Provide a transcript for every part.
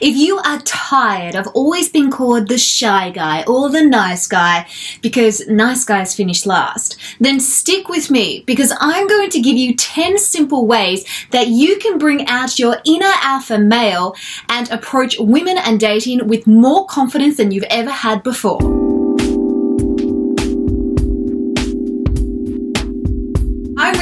If you are tired of always being called the shy guy or the nice guy because nice guys finish last, then stick with me because I'm going to give you 10 simple ways that you can bring out your inner alpha male and approach women and dating with more confidence than you've ever had before.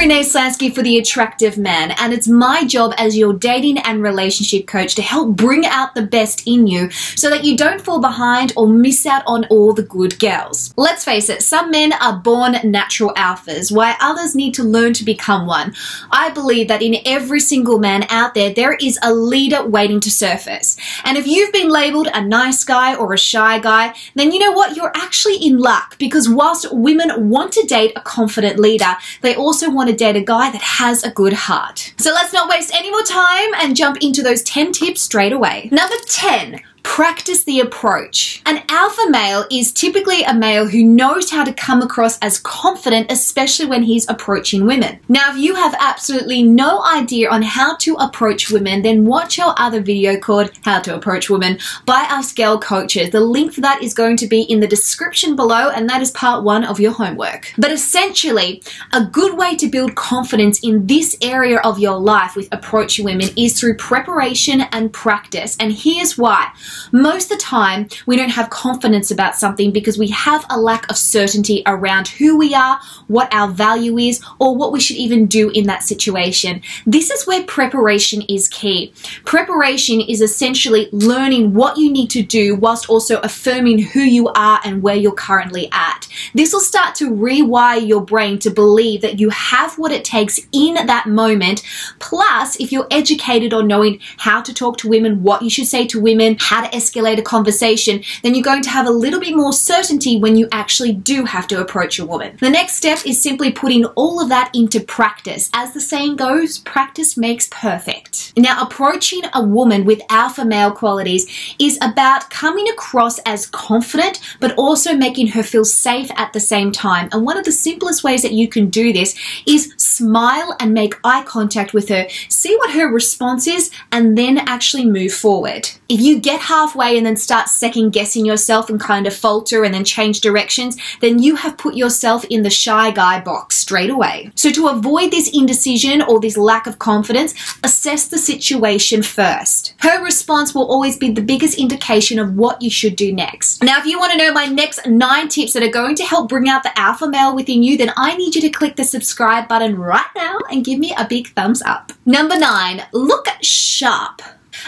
Renee Slansky for The Attractive Man, and it's my job as your dating and relationship coach to help bring out the best in you so that you don't fall behind or miss out on all the good girls. Let's face it, some men are born natural alphas, while others need to learn to become one. I believe that in every single man out there, there is a leader waiting to surface. And if you've been labeled a nice guy or a shy guy, then you know what? You're actually in luck because whilst women want to date a confident leader, they also also want to date a guy that has a good heart. So let's not waste any more time and jump into those 10 tips straight away. Number 10, practice the approach. An alpha male is typically a male who knows how to come across as confident, especially when he's approaching women. Now, if you have absolutely no idea on how to approach women, then watch our other video called How to Approach Women by our Scale Coaches. The link for that is going to be in the description below, and that is part one of your homework. But essentially, a good way to build confidence in this area of your life with approaching women is through preparation and practice. And here's why. Most of the time, we don't have confidence about something because we have a lack of certainty around who we are, what our value is, or what we should even do in that situation. This is where preparation is key. Preparation is essentially learning what you need to do whilst also affirming who you are and where you're currently at. This will start to rewire your brain to believe that you have what it takes in that moment. Plus, if you're educated on knowing how to talk to women, what you should say to women, how to escalate a conversation, then you're going to have a little bit more certainty when you actually do have to approach a woman. The next step is simply putting all of that into practice. As the saying goes, practice makes perfect. Now, approaching a woman with alpha male qualities is about coming across as confident, but also making her feel safe at the same time. And one of the simplest ways that you can do this is smile and make eye contact with her, see what her response is, and then actually move forward. If you get halfway and then start second guessing yourself and kind of falter and then change directions, then you have put yourself in the shy guy box straight away. So to avoid this indecision or this lack of confidence, assess the situation first. Her response will always be the biggest indication of what you should do next. Now, if you want to know my next nine tips that are going to help bring out the alpha male within you, then I need you to click the subscribe button right now and give me a big thumbs up. Number nine, look sharp.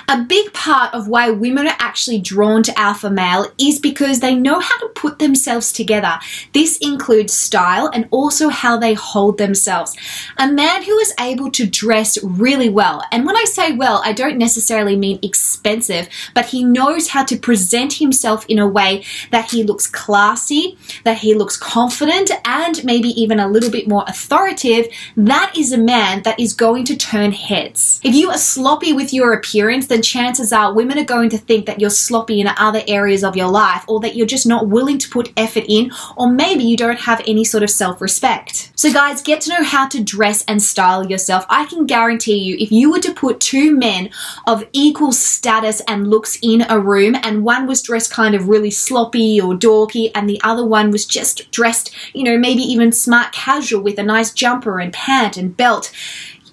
A big part of why women are actually drawn to alpha male is because they know how to put themselves together. This includes style and also how they hold themselves. A man who is able to dress really well, and when I say well, I don't necessarily mean expensive, but he knows how to present himself in a way that he looks classy, that he looks confident, and maybe even a little bit more authoritative. That is a man that is going to turn heads. If you are sloppy with your appearance, experience, then chances are women are going to think that you're sloppy in other areas of your life or that you're just not willing to put effort in or maybe you don't have any sort of self-respect. So guys, get to know how to dress and style yourself. I can guarantee you if you were to put two men of equal status and looks in a room and one was dressed kind of really sloppy or dorky and the other one was just dressed, you know, maybe even smart casual with a nice jumper and pant and belt,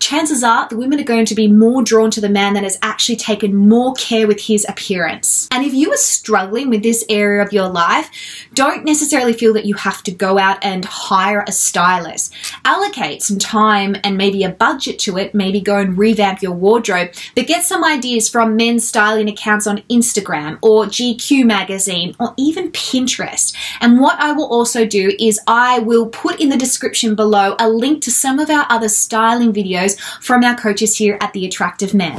chances are the women are going to be more drawn to the man that has actually taken more care with his appearance. And if you are struggling with this area of your life, don't necessarily feel that you have to go out and hire a stylist. Allocate some time and maybe a budget to it, maybe go and revamp your wardrobe, but get some ideas from men's styling accounts on Instagram or GQ magazine or even Pinterest. And what I will also do is I will put in the description below a link to some of our other styling videos videos from our coaches here at The Attractive Man.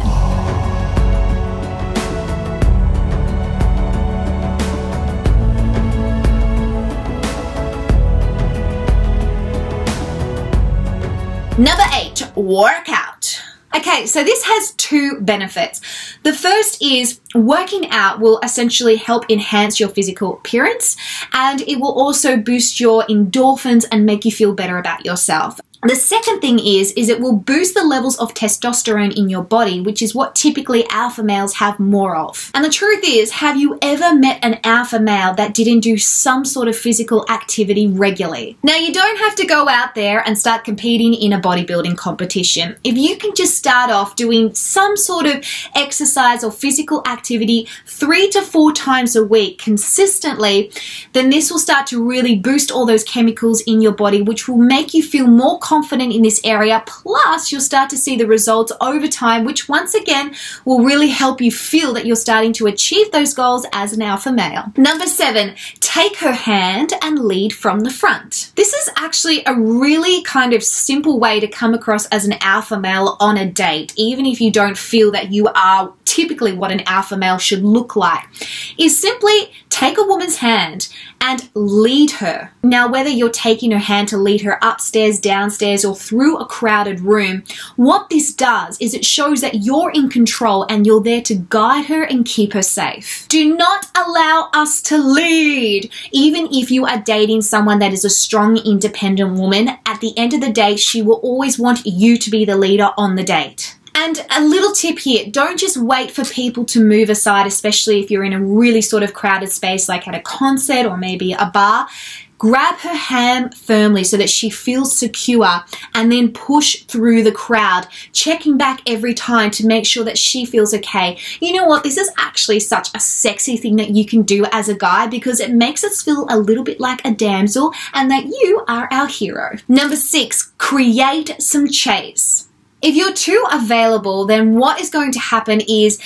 Number eight, workout. Okay, so this has two benefits. The first is working out will essentially help enhance your physical appearance and it will also boost your endorphins and make you feel better about yourself. The second thing is, is it will boost the levels of testosterone in your body, which is what typically alpha males have more of. And the truth is, have you ever met an alpha male that didn't do some sort of physical activity regularly? Now, you don't have to go out there and start competing in a bodybuilding competition. If you can just start off doing some sort of exercise or physical activity three to four times a week consistently, then this will start to really boost all those chemicals in your body, which will make you feel more confident confident in this area. Plus, you'll start to see the results over time, which once again will really help you feel that you're starting to achieve those goals as an alpha male. Number seven, take her hand and lead from the front. This is actually a really kind of simple way to come across as an alpha male on a date, even if you don't feel that you are typically what an alpha male should look like, is simply take a woman's hand and lead her. Now, whether you're taking her hand to lead her upstairs, downstairs, or through a crowded room, what this does is it shows that you're in control and you're there to guide her and keep her safe. Do not allow us to lead. Even if you are dating someone that is a strong, independent woman, at the end of the day, she will always want you to be the leader on the date. And a little tip here don't just wait for people to move aside, especially if you're in a really sort of crowded space like at a concert or maybe a bar. Grab her hand firmly so that she feels secure and then push through the crowd, checking back every time to make sure that she feels okay. You know what? This is actually such a sexy thing that you can do as a guy because it makes us feel a little bit like a damsel and that you are our hero. Number six, create some chase. If you're too available, then what is going to happen is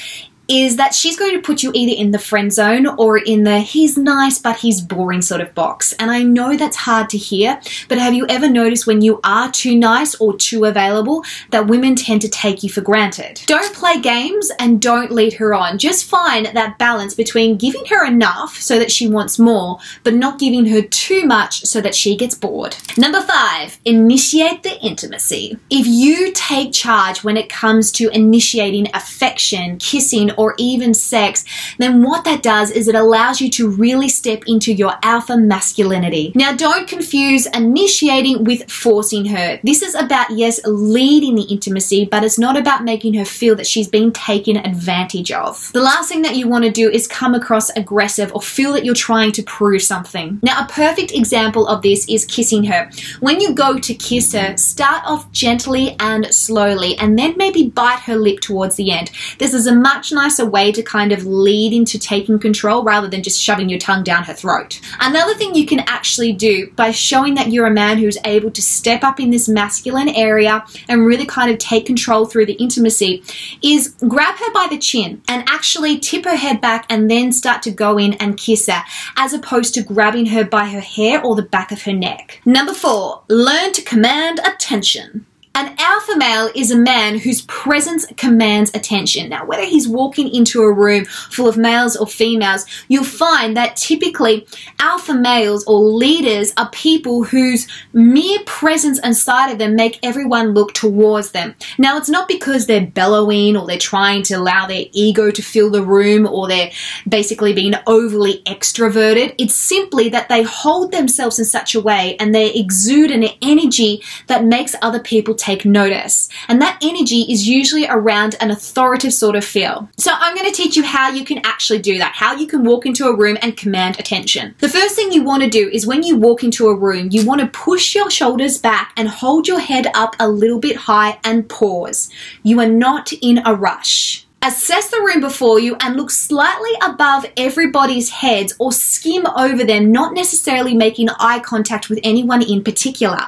is that she's going to put you either in the friend zone or in the he's nice but he's boring sort of box. And I know that's hard to hear, but have you ever noticed when you are too nice or too available that women tend to take you for granted? Don't play games and don't lead her on. Just find that balance between giving her enough so that she wants more, but not giving her too much so that she gets bored. Number five, initiate the intimacy. If you take charge when it comes to initiating affection, kissing, or even sex, then what that does is it allows you to really step into your alpha masculinity. Now, don't confuse initiating with forcing her. This is about, yes, leading the intimacy, but it's not about making her feel that she's being taken advantage of. The last thing that you want to do is come across aggressive or feel that you're trying to prove something. Now, a perfect example of this is kissing her. When you go to kiss her, start off gently and slowly, and then maybe bite her lip towards the end. This is a much nicer nicer way to kind of lead into taking control rather than just shoving your tongue down her throat. Another thing you can actually do by showing that you're a man who's able to step up in this masculine area and really kind of take control through the intimacy is grab her by the chin and actually tip her head back and then start to go in and kiss her as opposed to grabbing her by her hair or the back of her neck. Number four, learn to command attention. An alpha male is a man whose presence commands attention. Now, whether he's walking into a room full of males or females, you'll find that typically alpha males or leaders are people whose mere presence sight of them make everyone look towards them. Now, it's not because they're bellowing or they're trying to allow their ego to fill the room or they're basically being overly extroverted. It's simply that they hold themselves in such a way and they exude an energy that makes other people take take notice. And that energy is usually around an authoritative sort of feel. So I'm going to teach you how you can actually do that, how you can walk into a room and command attention. The first thing you want to do is when you walk into a room, you want to push your shoulders back and hold your head up a little bit high and pause. You are not in a rush. Assess the room before you and look slightly above everybody's heads or skim over them, not necessarily making eye contact with anyone in particular.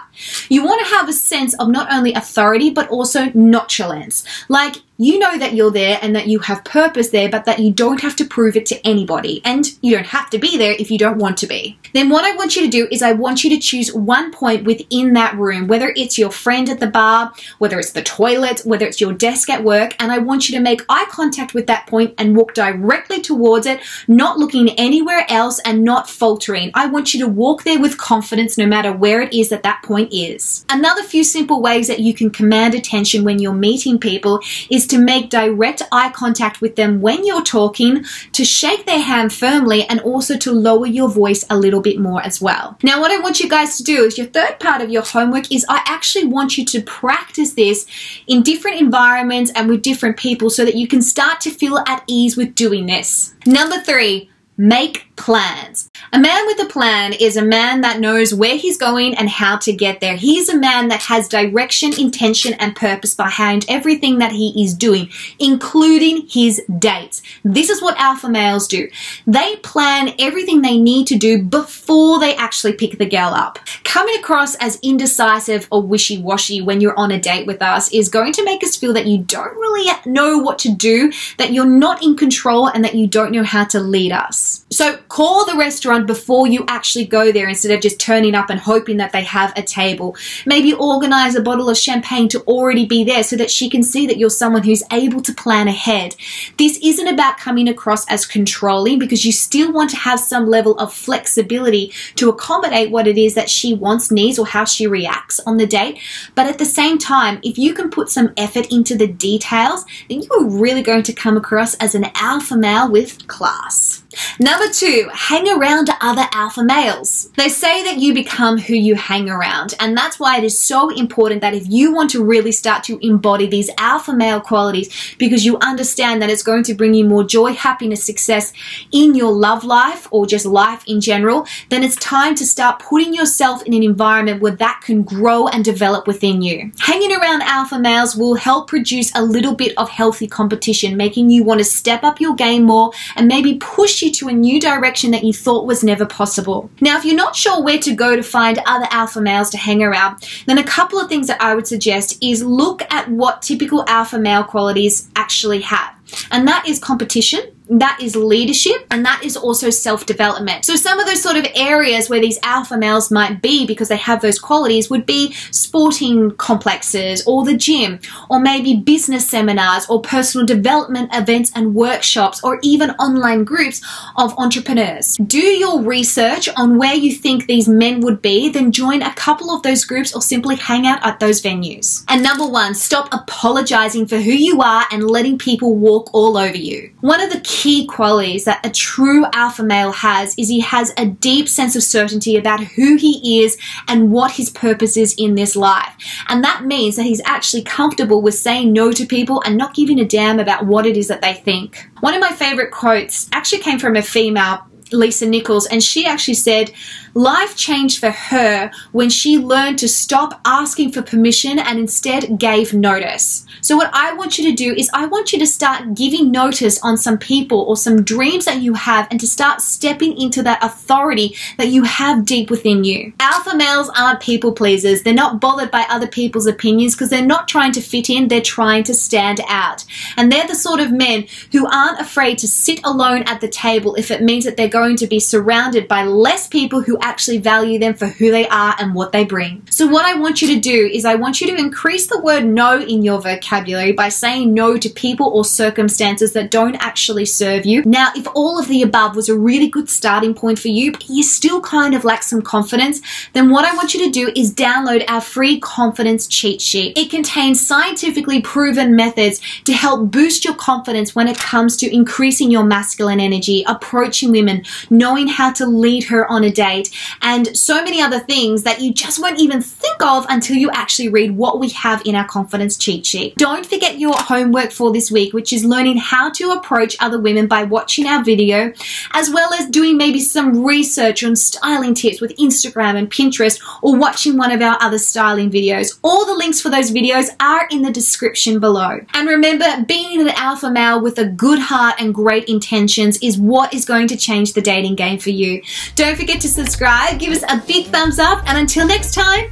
You want to have a sense of not only authority but also nonchalance. Like you know that you're there and that you have purpose there, but that you don't have to prove it to anybody. And you don't have to be there if you don't want to be. Then what I want you to do is I want you to choose one point within that room, whether it's your friend at the bar, whether it's the toilet, whether it's your desk at work, and I want you to make eye contact with that point and walk directly towards it, not looking anywhere else and not faltering. I want you to walk there with confidence no matter where it is that that point is. Another few simple ways that you can command attention when you're meeting people is to make direct eye contact with them when you're talking, to shake their hand firmly, and also to lower your voice a little bit more as well. Now, what I want you guys to do is your third part of your homework is I actually want you to practice this in different environments and with different people so that you can start to feel at ease with doing this. Number three, make plans. A man with a plan is a man that knows where he's going and how to get there. He's a man that has direction, intention, and purpose behind everything that he is doing, including his dates. This is what alpha males do. They plan everything they need to do before they actually pick the girl up. Coming across as indecisive or wishy-washy when you're on a date with us is going to make us feel that you don't really know what to do, that you're not in control, and that you don't know how to lead us. So call the restaurant before you actually go there instead of just turning up and hoping that they have a table. Maybe organize a bottle of champagne to already be there so that she can see that you're someone who's able to plan ahead. This isn't about coming across as controlling because you still want to have some level of flexibility to accommodate what it is that she wants, needs, or how she reacts on the date. But at the same time, if you can put some effort into the details, then you are really going to come across as an alpha male with class. Number two, hang around other alpha males. They say that you become who you hang around, and that's why it is so important that if you want to really start to embody these alpha male qualities, because you understand that it's going to bring you more joy, happiness, success in your love life or just life in general, then it's time to start putting yourself in an environment where that can grow and develop within you. Hanging around alpha males will help produce a little bit of healthy competition, making you want to step up your game more and maybe push you to a new direction that you thought was never possible. Now, if you're not sure where to go to find other alpha males to hang around, then a couple of things that I would suggest is look at what typical alpha male qualities actually have. And that is competition, that is leadership and that is also self development. So, some of those sort of areas where these alpha males might be because they have those qualities would be sporting complexes or the gym, or maybe business seminars or personal development events and workshops, or even online groups of entrepreneurs. Do your research on where you think these men would be, then join a couple of those groups or simply hang out at those venues. And number one, stop apologizing for who you are and letting people walk all over you. One of the key qualities that a true alpha male has is he has a deep sense of certainty about who he is and what his purpose is in this life. And that means that he's actually comfortable with saying no to people and not giving a damn about what it is that they think. One of my favorite quotes actually came from a female Lisa Nichols, and she actually said life changed for her when she learned to stop asking for permission and instead gave notice. So, what I want you to do is, I want you to start giving notice on some people or some dreams that you have and to start stepping into that authority that you have deep within you. Alpha males aren't people pleasers, they're not bothered by other people's opinions because they're not trying to fit in, they're trying to stand out. And they're the sort of men who aren't afraid to sit alone at the table if it means that they're going to be surrounded by less people who actually value them for who they are and what they bring. So, what I want you to do is, I want you to increase the word no in your vocabulary by saying no to people or circumstances that don't actually serve you. Now, if all of the above was a really good starting point for you, but you still kind of lack some confidence, then what I want you to do is download our free confidence cheat sheet. It contains scientifically proven methods to help boost your confidence when it comes to increasing your masculine energy, approaching women, knowing how to lead her on a date, and so many other things that you just won't even think of until you actually read what we have in our confidence cheat sheet. Don't forget your homework for this week, which is learning how to approach other women by watching our video, as well as doing maybe some research on styling tips with Instagram and Pinterest, or watching one of our other styling videos. All the links for those videos are in the description below. And remember, being an alpha male with a good heart and great intentions is what is going to change the dating game for you. Don't forget to subscribe, give us a big thumbs up, and until next time,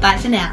bye for now.